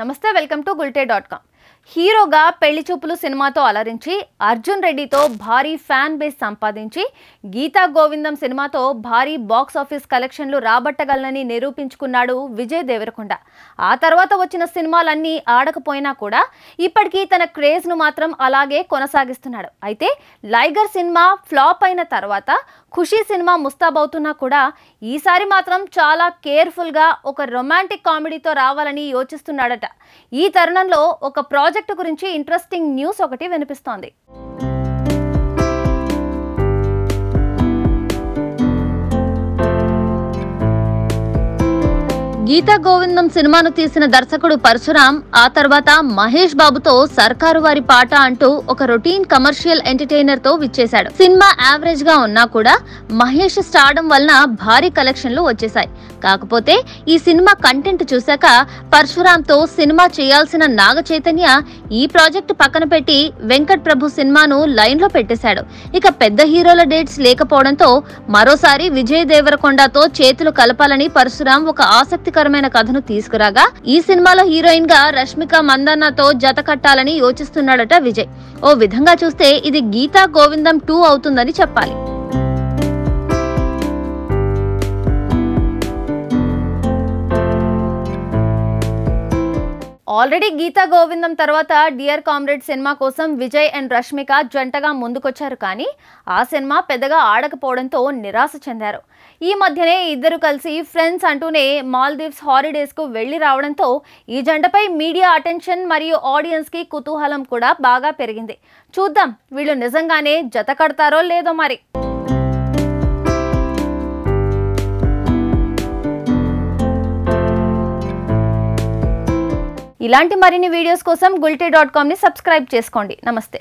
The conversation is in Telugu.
నమస్తే welcome to Gulte dot com. హీరోగా పెళ్ళి చూపులు సినిమాతో అలరించి అర్జున్ రెడ్డితో భారీ ఫ్యాన్ బేస్ సంపాదించి గీతా గోవిందం సినిమాతో భారీ బాక్స్ ఆఫీస్ కలెక్షన్లు రాబట్టగలనని నిరూపించుకున్నాడు విజయ్ దేవరకొండ. ఆ తర్వాత వచ్చిన సినిమాలన్నీ ఆడకపోయినా కూడా ఇప్పటికీ తన క్రేజ్ను మాత్రం అలాగే కొనసాగిస్తున్నాడు. అయితే లైగర్ సినిమా ఫ్లాప్ అయిన తర్వాత ఖుషీ సినిమా ముస్తాబవుతున్నా కూడా ఈసారి మాత్రం చాలా కేర్ఫుల్గా ఒక రొమాంటిక్ కామెడీతో రావాలని యోచిస్తున్నాడట. ఈ తరుణంలో ఒక ప్రాజెక్టు గురించి ఇంట్రెస్టింగ్ న్యూస్ ఒకటి వినిపిస్తోంది. గీతా గోవిందం సినిమాను తీసిన దర్శకుడు పరశురాం ఆ తర్వాత మహేష్ బాబుతో సర్కారు వారి పాట అంటూ ఒక రొటీన్ కమర్షియల్ ఎంటర్టైనర్తో విచ్చేశాడు. సినిమా యావరేజ్గా ఉన్నా కూడా మహేష్ స్టార్డం వలన భారీ కలెక్షన్లు వచ్చేశాయి. కాకపోతే ఈ సినిమా కంటెంట్ చూశాక పరశురాంతో సినిమా చేయాల్సిన నాగ చైతన్య ఈ ప్రాజెక్ట్ పక్కన పెట్టి వెంకట్ ప్రభు సినిమాను లైన్లో పెట్టేశాడు. ఇక పెద్ద హీరోల డేట్స్ లేకపోవడంతో మరోసారి విజయ్ దేవరకొండతో చేతులు కలపాలని పరశురాం ఒక ఆసక్తికరమైన కథను తీసుకురాగా ఈ సినిమాలో హీరోయిన్గా రష్మిక మందన్నతో జత కట్టాలని యోచిస్తున్నాడట విజయ్. ఓ విధంగా చూస్తే ఇది గీతా గోవిందం టూ అవుతుందని చెప్పాలి. ఆల్రెడీ గీతా గోవిందం తర్వాత డియర్ కామ్రేడ్ సినిమా కోసం విజయ్ అండ్ రష్మిక జంటగా ముందుకొచ్చారు కానీ ఆ సినిమా పెద్దగా ఆడకపోవడంతో నిరాశ చెందారు. ఈ మధ్యనే ఇద్దరు కలిసి ఫ్రెండ్స్ అంటూనే మాల్దీవ్స్ హాలిడేస్కు వెళ్ళి రావడంతో ఈ జంటపై మీడియా అటెన్షన్ మరియు ఆడియన్స్కి కుతూహలం కూడా బాగా పెరిగింది. చూద్దాం వీళ్ళు నిజంగానే జత కడతారో లేదో మరి. ఇలాంటి మరిన్ని వీడియోస్ కోసం గుల్టీ డాట్ కామ్ని సబ్స్క్రైబ్ చేసుకోండి. నమస్తే.